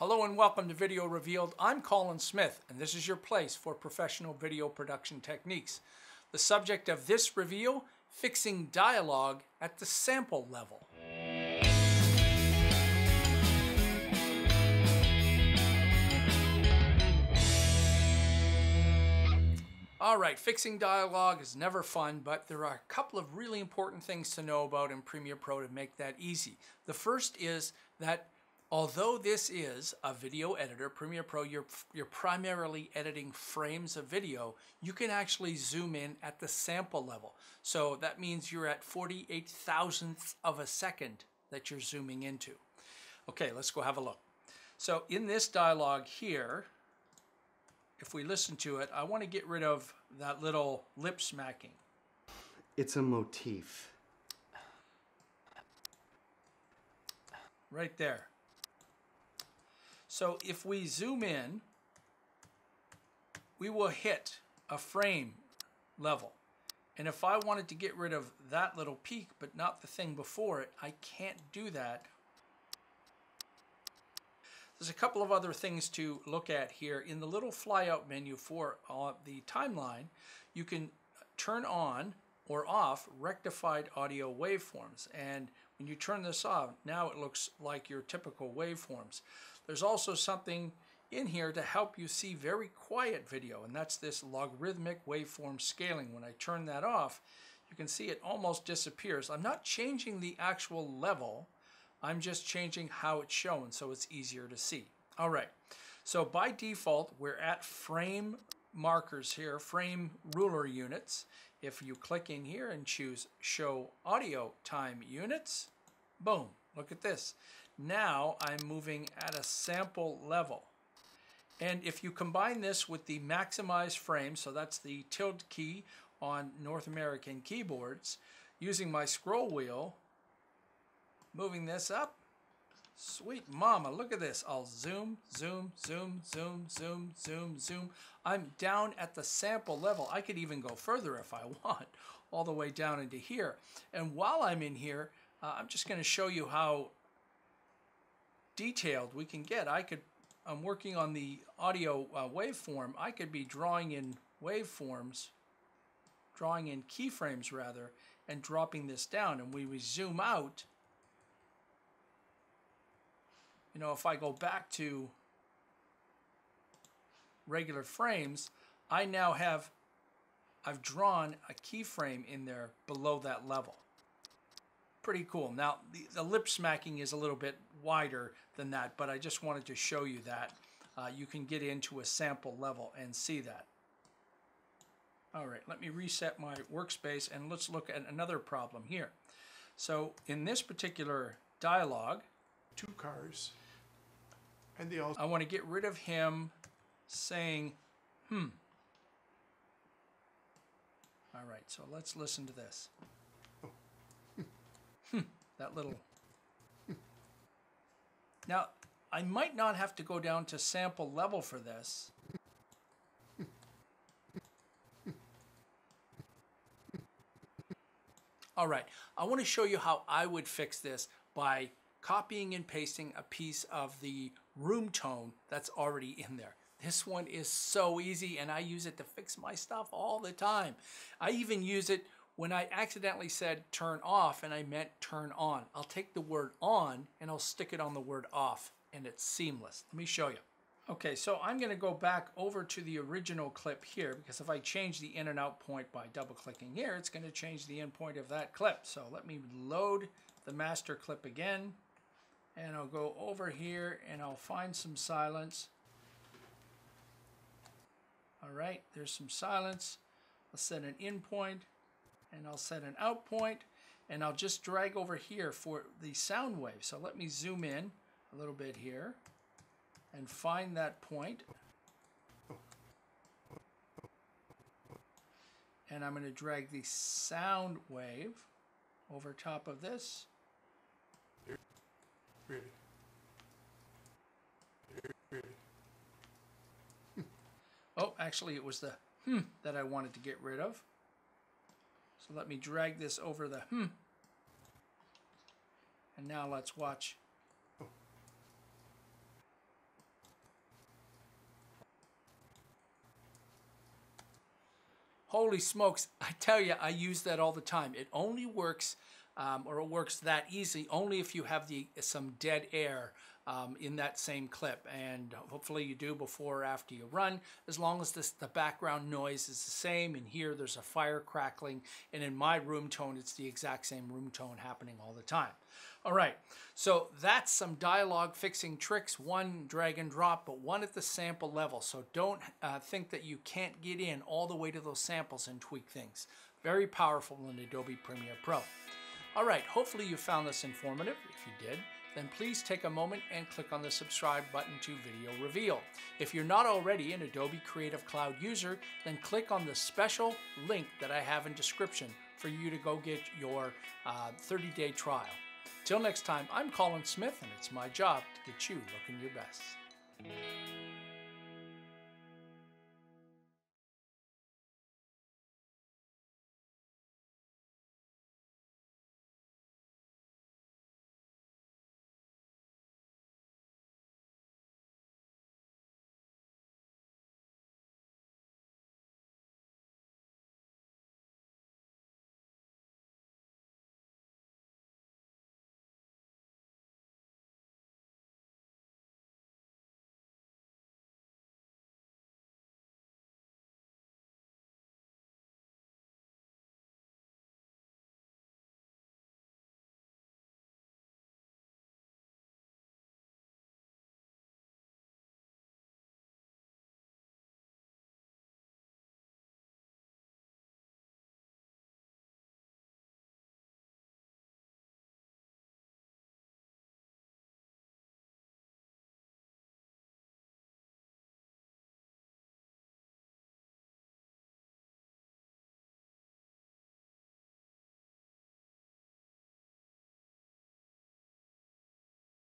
Hello and welcome to Video Revealed. I'm Colin Smith and this is your place for professional video production techniques. The subject of this review, fixing dialogue at the sample level. All right, fixing dialogue is never fun, but there are a couple of really important things to know about in Premiere Pro to make that easy. The first is that although this is a video editor, Premiere Pro, you're, you're primarily editing frames of video, you can actually zoom in at the sample level. So that means you're at 48 thousandths of a second that you're zooming into. Okay, let's go have a look. So in this dialogue here, if we listen to it, I want to get rid of that little lip smacking. It's a motif. Right there. So if we zoom in, we will hit a frame level. And if I wanted to get rid of that little peak, but not the thing before it, I can't do that there's a couple of other things to look at here. In the little flyout menu for uh, the timeline, you can turn on or off rectified audio waveforms. And when you turn this off, now it looks like your typical waveforms. There's also something in here to help you see very quiet video, and that's this logarithmic waveform scaling. When I turn that off, you can see it almost disappears. I'm not changing the actual level, I'm just changing how it's shown so it's easier to see. All right, so by default, we're at frame markers here, frame ruler units. If you click in here and choose show audio time units, boom, look at this. Now I'm moving at a sample level. And if you combine this with the maximize frame, so that's the tilde key on North American keyboards, using my scroll wheel, moving this up. Sweet mama, look at this. I'll zoom, zoom, zoom, zoom, zoom, zoom, zoom. I'm down at the sample level. I could even go further if I want, all the way down into here. And while I'm in here, uh, I'm just going to show you how detailed we can get. I could, I'm working on the audio uh, waveform. I could be drawing in waveforms, drawing in keyframes rather, and dropping this down. And when we zoom out, you know, if I go back to regular frames, I now have, I've drawn a keyframe in there below that level. Pretty cool. Now, the, the lip smacking is a little bit wider than that, but I just wanted to show you that. Uh, you can get into a sample level and see that. All right, let me reset my workspace and let's look at another problem here. So in this particular dialogue, two cars. And they also I want to get rid of him saying, hmm. All right, so let's listen to this. Hmm, that little. Now, I might not have to go down to sample level for this. All right, I want to show you how I would fix this by copying and pasting a piece of the room tone that's already in there. This one is so easy and I use it to fix my stuff all the time. I even use it when I accidentally said turn off and I meant turn on. I'll take the word on and I'll stick it on the word off and it's seamless. Let me show you. Okay, so I'm going to go back over to the original clip here because if I change the in and out point by double clicking here, it's going to change the end point of that clip. So let me load the master clip again and I'll go over here and I'll find some silence. All right, there's some silence. I'll set an in point and I'll set an out point and I'll just drag over here for the sound wave. So let me zoom in a little bit here and find that point. And I'm going to drag the sound wave over top of this oh, actually it was the hmm that I wanted to get rid of. So let me drag this over the hmm. And now let's watch. Holy smokes, I tell you, I use that all the time. It only works um, or it works that easy, only if you have the some dead air um, in that same clip. And hopefully you do before or after you run, as long as this, the background noise is the same. And here there's a fire crackling, and in my room tone, it's the exact same room tone happening all the time. All right, so that's some dialogue fixing tricks, one drag and drop, but one at the sample level. So don't uh, think that you can't get in all the way to those samples and tweak things. Very powerful in Adobe Premiere Pro. All right, hopefully you found this informative. If you did, then please take a moment and click on the subscribe button to Video Reveal. If you're not already an Adobe Creative Cloud user, then click on the special link that I have in description for you to go get your 30-day uh, trial. Till next time, I'm Colin Smith, and it's my job to get you looking your best.